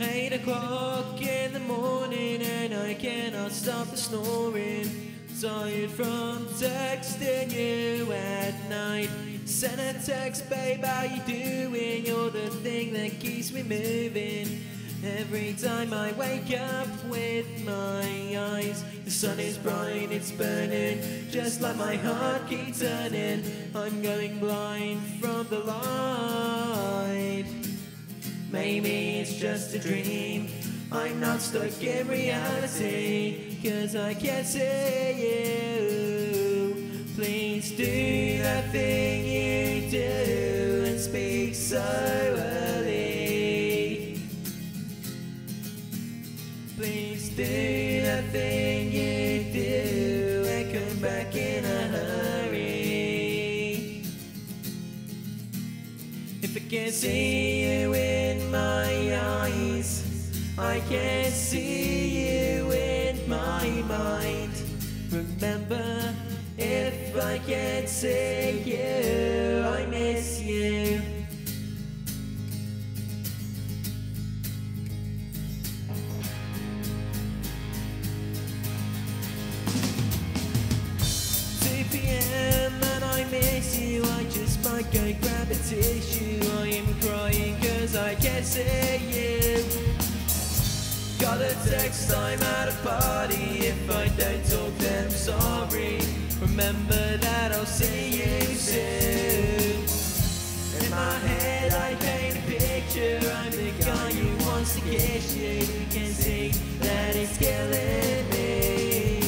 Eight o'clock in the morning and I cannot stop the snoring. Tired from texting you at night. Send a text, babe, how you doing? You're the thing that keeps me moving. Every time I wake up with my eyes, the sun is bright, it's burning, just like my heart keeps turning. I'm going blind from the light. Maybe it's just a dream. I'm not stuck in reality, cause I can't see you. Please do that thing you do and speak so early. Please do that thing you do and come back in a hurry. If I can't see I can't see you in my mind. Remember, if I can't see you, I miss you. P.m. and I miss you. I just might grab a tissue. I am crying cause I can't see you. Got a text, I'm at a party. If I don't talk, then sorry. Remember that I'll see you soon. In my head, I paint a picture. I'm the guy who wants to kiss you. You can see that it's killing me.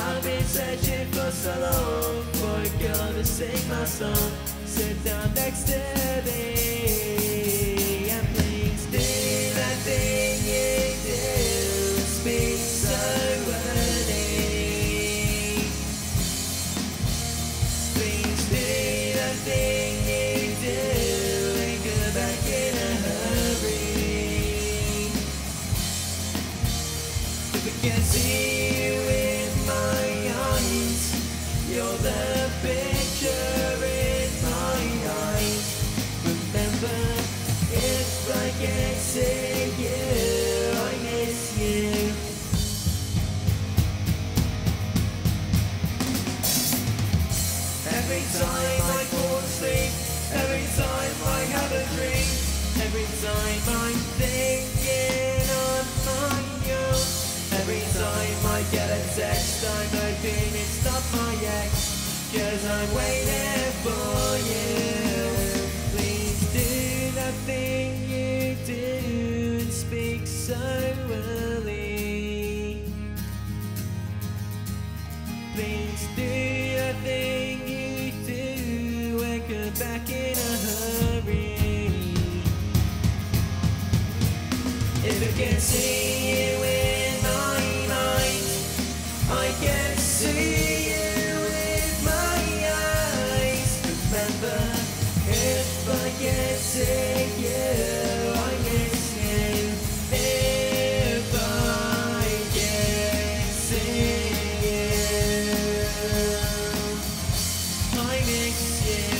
I've been searching for so long for a girl to sing my song. Sit down next to I can't see you in my eyes, you're the picture in my eyes. Remember, if I can't see you, I miss you. Every time I fall asleep, every time I have a dream, every time I'm thinking not my ex, cause I'm waiting for you. Please do that thing you do and speak so early. Please do the thing you do and come back in a hurry. If I can see you Yeah.